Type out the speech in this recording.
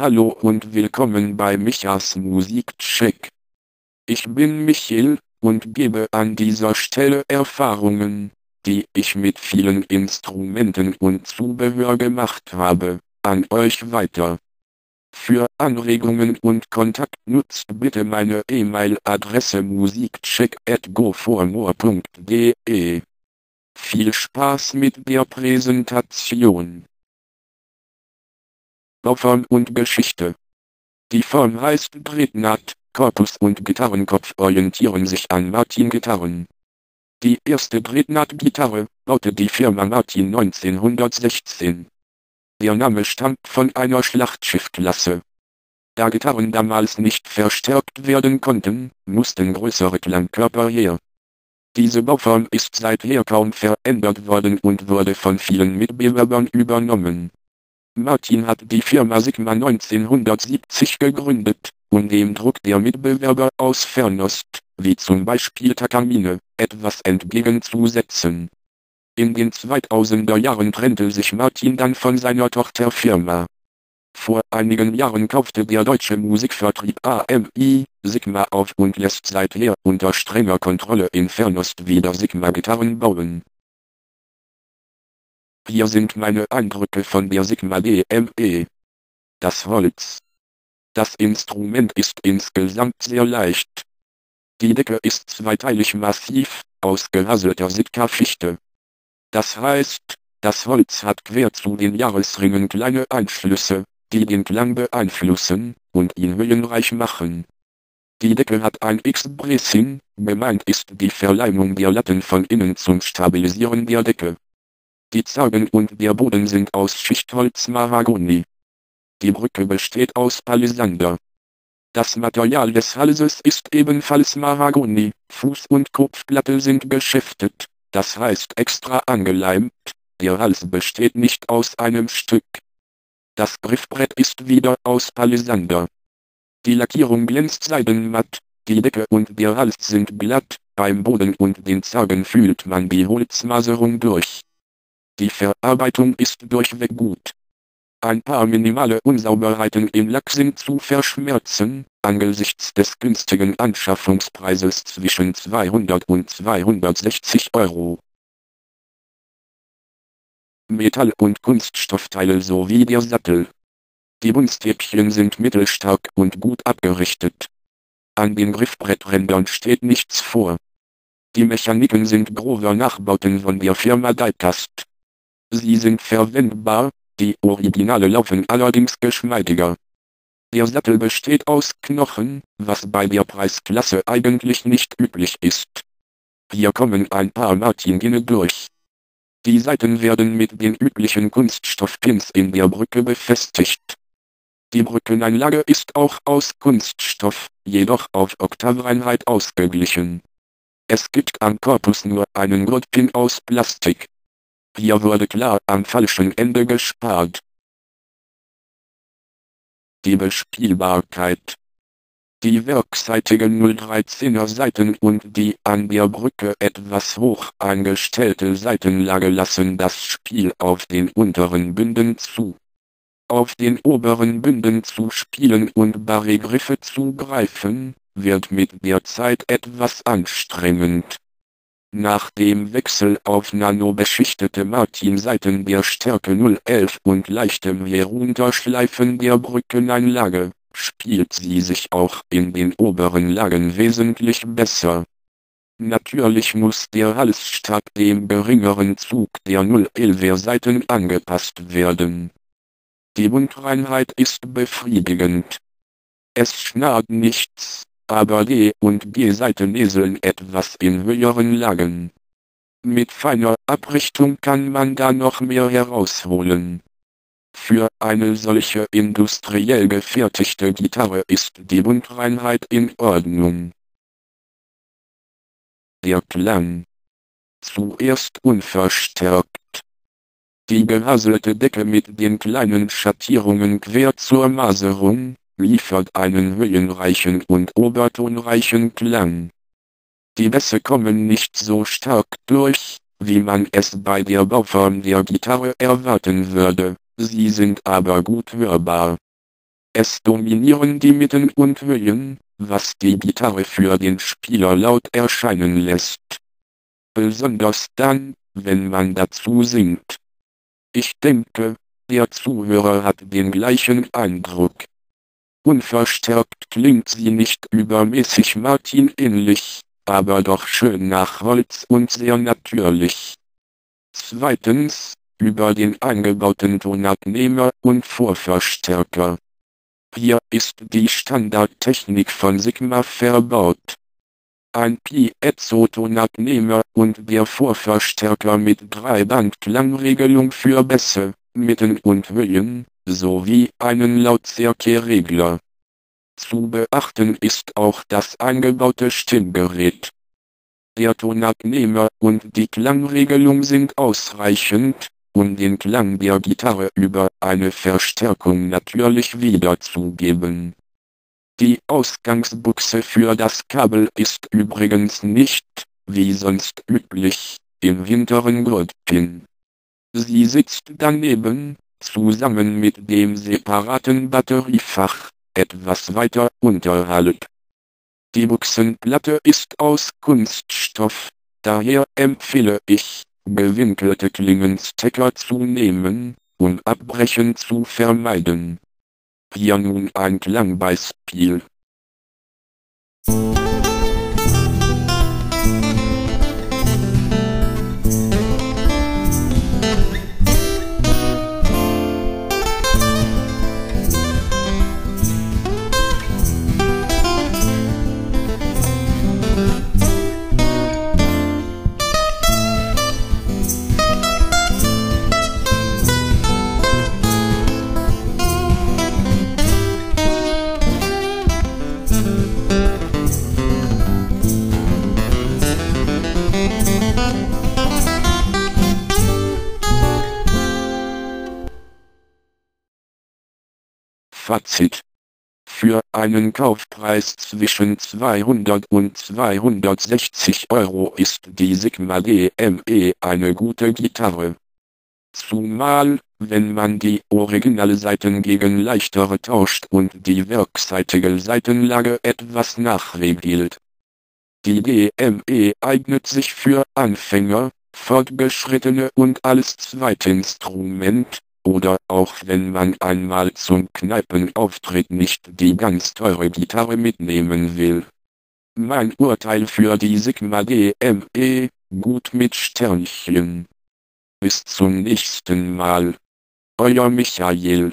Hallo und willkommen bei Michas Musikcheck. Ich bin Michel und gebe an dieser Stelle Erfahrungen, die ich mit vielen Instrumenten und Zubehör gemacht habe, an euch weiter. Für Anregungen und Kontakt nutzt bitte meine E-Mail-Adresse musikcheck@goformore.de. Viel Spaß mit der Präsentation. Bauform und Geschichte. Die Form heißt Dreadnought, Korpus und Gitarrenkopf orientieren sich an Martin-Gitarren. Die erste Dreadnought-Gitarre baute die Firma Martin 1916. Der Name stammt von einer Schlachtschiffklasse. Da Gitarren damals nicht verstärkt werden konnten, mussten größere Klangkörper her. Diese Bauform ist seither kaum verändert worden und wurde von vielen Mitbewerbern übernommen. Martin hat die Firma Sigma 1970 gegründet, um dem Druck der Mitbewerber aus Fernost, wie zum Beispiel Takamine, etwas entgegenzusetzen. In den 2000er Jahren trennte sich Martin dann von seiner Tochterfirma. Vor einigen Jahren kaufte der deutsche Musikvertrieb AMI Sigma auf und lässt seither unter strenger Kontrolle in Fernost wieder Sigma-Gitarren bauen. Hier sind meine Eindrücke von der Sigma DME. Das Holz. Das Instrument ist insgesamt sehr leicht. Die Decke ist zweiteilig massiv, aus gehasselter Sitka-Fichte. Das heißt, das Holz hat quer zu den Jahresringen kleine Einflüsse, die den Klang beeinflussen und ihn höhenreich machen. Die Decke hat ein X-Bracing, gemeint ist die Verleimung der Latten von innen zum Stabilisieren der Decke. Die Zargen und der Boden sind aus Schichtholz Mahagoni. Die Brücke besteht aus Palisander. Das Material des Halses ist ebenfalls Mahagoni, Fuß- und Kopfglattel sind geschäftet, das heißt extra angeleimt, der Hals besteht nicht aus einem Stück. Das Griffbrett ist wieder aus Palisander. Die Lackierung glänzt seidenmatt, die Decke und der Hals sind glatt, beim Boden und den Zargen fühlt man die Holzmaserung durch. Die Verarbeitung ist durchweg gut. Ein paar minimale Unsauberheiten im Lack sind zu verschmerzen, angesichts des günstigen Anschaffungspreises zwischen 200 und 260 Euro. Metall- und Kunststoffteile sowie der Sattel. Die Bunstäbchen sind mittelstark und gut abgerichtet. An den Griffbretträndern steht nichts vor. Die Mechaniken sind grober Nachbauten von der Firma Diecast. Sie sind verwendbar, die Originale laufen allerdings geschmeidiger. Der Sattel besteht aus Knochen, was bei der Preisklasse eigentlich nicht üblich ist. Hier kommen ein paar Martingine durch. Die Seiten werden mit den üblichen Kunststoffpins in der Brücke befestigt. Die Brückeneinlage ist auch aus Kunststoff, jedoch auf Oktaveinheit ausgeglichen. Es gibt am Korpus nur einen Gurtpin aus Plastik. Hier wurde klar am falschen Ende gespart. Die Bespielbarkeit. Die werkseitigen 013er Seiten und die an der Brücke etwas hoch eingestellte Seitenlage lassen das Spiel auf den unteren Bünden zu. Auf den oberen Bünden zu spielen und Barregriffe zu greifen, wird mit der Zeit etwas anstrengend. Nach dem Wechsel auf nanobeschichtete Martin-Seiten der Stärke 011 und leichtem Herunterschleifen der Brückeneinlage, spielt sie sich auch in den oberen Lagen wesentlich besser. Natürlich muss der Halsstab dem geringeren Zug der 011er Seiten angepasst werden. Die Mundreinheit ist befriedigend. Es schnarrt nichts, aber D und G-Seite näseln etwas in höheren Lagen. Mit feiner Abrichtung kann man da noch mehr herausholen. Für eine solche industriell gefertigte Gitarre ist die Mundreinheit in Ordnung. Der Klang. Zuerst unverstärkt. Die gehasselte Decke mit den kleinen Schattierungen quer zur Maserung, liefert einen höhenreichen und obertonreichen Klang. Die Bässe kommen nicht so stark durch, wie man es bei der Bauform der Gitarre erwarten würde, sie sind aber gut hörbar. Es dominieren die Mitten und Höhen, was die Gitarre für den Spieler laut erscheinen lässt. Besonders dann, wenn man dazu singt. Ich denke, der Zuhörer hat den gleichen Eindruck. Unverstärkt klingt sie nicht übermäßig Martin-ähnlich, aber doch schön nach Holz und sehr natürlich. Zweitens, über den eingebauten Tonabnehmer und Vorverstärker. Hier ist die Standardtechnik von Sigma verbaut. Ein Piezo-Tonabnehmer und der Vorverstärker mit Dreiband-Klangregelung für Bässe, Mitten und Höhen, sowie einen Lautstärkeregler. Zu beachten ist auch das eingebaute Stimmgerät. Der Tonabnehmer und die Klangregelung sind ausreichend, um den Klang der Gitarre über eine Verstärkung natürlich wiederzugeben. Die Ausgangsbuchse für das Kabel ist übrigens nicht, wie sonst üblich, im hinteren Gurtpin. Sie sitzt daneben, zusammen mit dem separaten Batteriefach, etwas weiter unterhalb. Die Buchsenplatte ist aus Kunststoff, daher empfehle ich, gewinkelte Klingenstecker zu nehmen, um Abbrechen zu vermeiden. Hier nun ein Klangbeispiel. Fazit. Für einen Kaufpreis zwischen 200 und 260 Euro ist die Sigma DME eine gute Gitarre. Zumal, wenn man die Originalseiten gegen leichtere tauscht und die werkseitige Seitenlage etwas nachregelt. Die DME eignet sich für Anfänger, Fortgeschrittene und als Zweitinstrument, oder auch wenn man einmal zum Kneipenauftritt nicht die ganz teure Gitarre mitnehmen will. Mein Urteil für die Sigma GME, gut mit Sternchen. Bis zum nächsten Mal. Euer Michael.